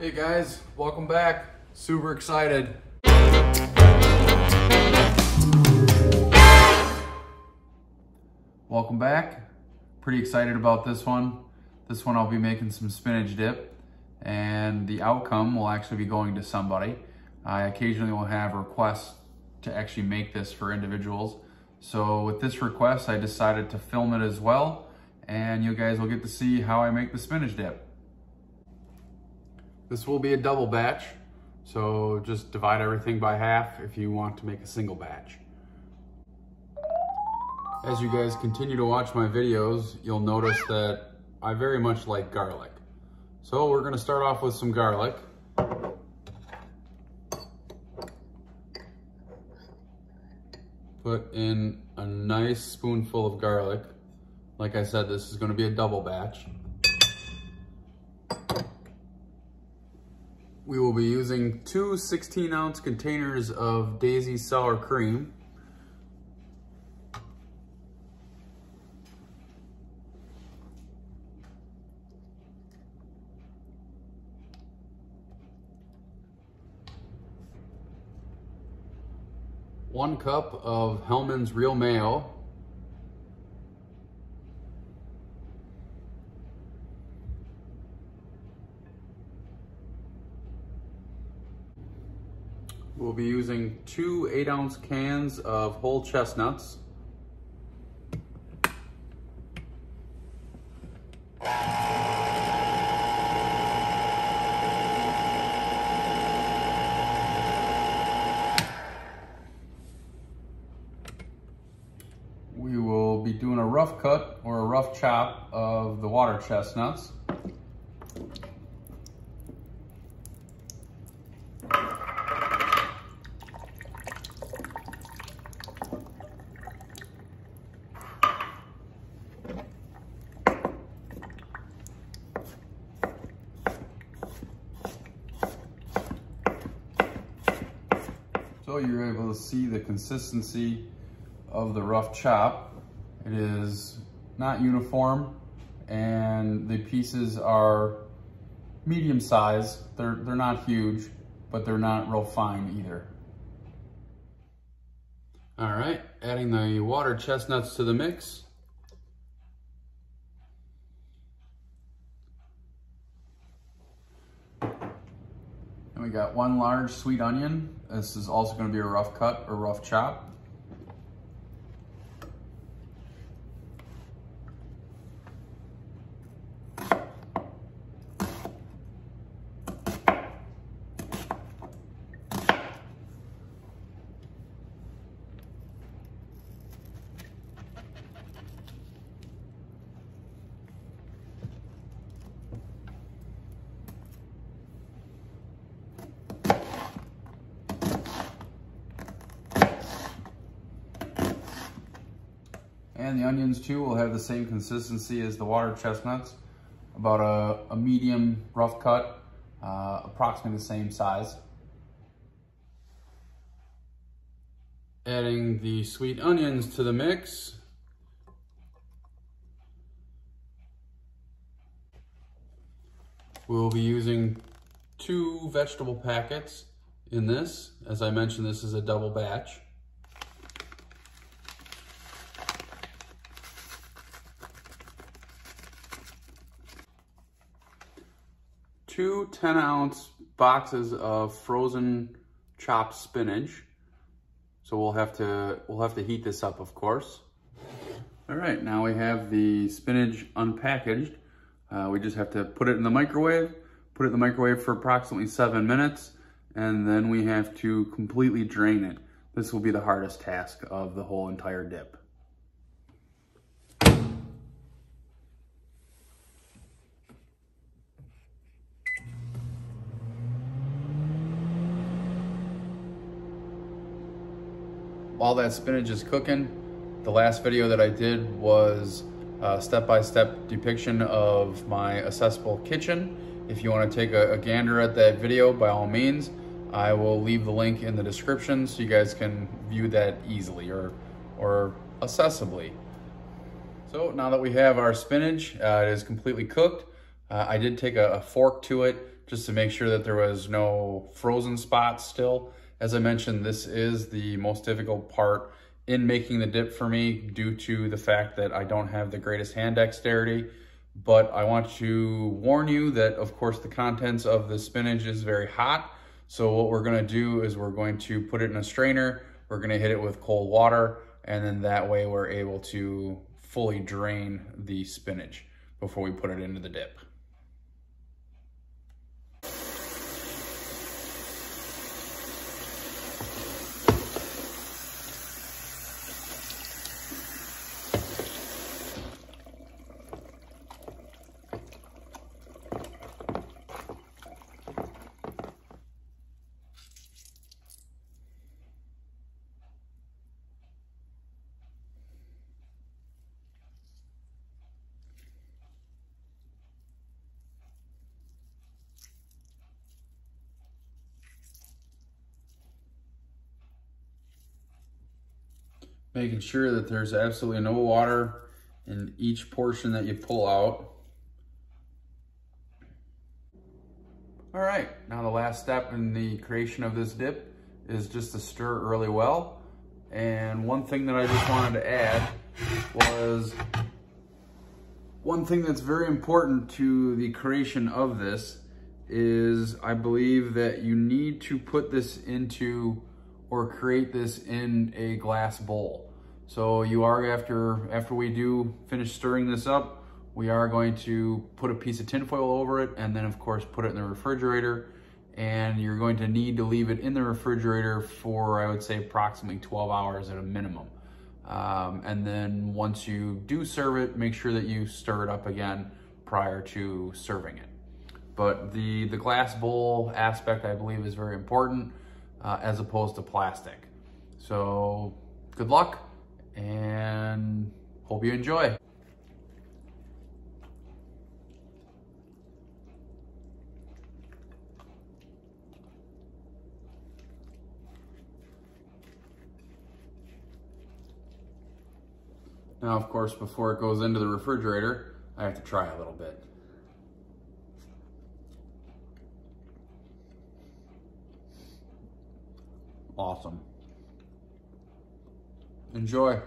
Hey guys, welcome back. Super excited. Welcome back. Pretty excited about this one. This one I'll be making some spinach dip and the outcome will actually be going to somebody. I occasionally will have requests to actually make this for individuals. So with this request, I decided to film it as well and you guys will get to see how I make the spinach dip. This will be a double batch, so just divide everything by half if you want to make a single batch. As you guys continue to watch my videos, you'll notice that I very much like garlic. So we're gonna start off with some garlic. Put in a nice spoonful of garlic. Like I said, this is gonna be a double batch. We will be using two 16 ounce containers of Daisy sour cream. One cup of Hellmann's Real Mayo. We'll be using two eight ounce cans of whole chestnuts. We will be doing a rough cut or a rough chop of the water chestnuts. You're able to see the consistency of the rough chop. It is not uniform and the pieces are medium size. They're, they're not huge, but they're not real fine either. All right, adding the water chestnuts to the mix. And we got one large sweet onion. This is also gonna be a rough cut or rough chop. And the onions too will have the same consistency as the water chestnuts, about a, a medium rough cut, uh, approximately the same size. Adding the sweet onions to the mix. We'll be using two vegetable packets in this. As I mentioned, this is a double batch. Two 10 ounce boxes of frozen chopped spinach. So we'll have to, we'll have to heat this up, of course. All right, now we have the spinach unpackaged. Uh, we just have to put it in the microwave, put it in the microwave for approximately seven minutes, and then we have to completely drain it. This will be the hardest task of the whole entire dip. While that spinach is cooking, the last video that I did was a step-by-step -step depiction of my accessible kitchen. If you wanna take a, a gander at that video, by all means, I will leave the link in the description so you guys can view that easily or, or accessibly. So now that we have our spinach, uh, it is completely cooked. Uh, I did take a, a fork to it just to make sure that there was no frozen spots still. As I mentioned, this is the most difficult part in making the dip for me due to the fact that I don't have the greatest hand dexterity. But I want to warn you that, of course, the contents of the spinach is very hot. So what we're gonna do is we're going to put it in a strainer, we're gonna hit it with cold water, and then that way we're able to fully drain the spinach before we put it into the dip. Making sure that there's absolutely no water in each portion that you pull out. All right, now the last step in the creation of this dip is just to stir really well. And one thing that I just wanted to add was one thing that's very important to the creation of this is I believe that you need to put this into or create this in a glass bowl. So you are, after, after we do finish stirring this up, we are going to put a piece of tinfoil over it and then of course put it in the refrigerator and you're going to need to leave it in the refrigerator for, I would say, approximately 12 hours at a minimum. Um, and then once you do serve it, make sure that you stir it up again prior to serving it. But the, the glass bowl aspect, I believe, is very important uh, as opposed to plastic. So good luck and hope you enjoy. Now, of course, before it goes into the refrigerator, I have to try a little bit. Awesome. Enjoy.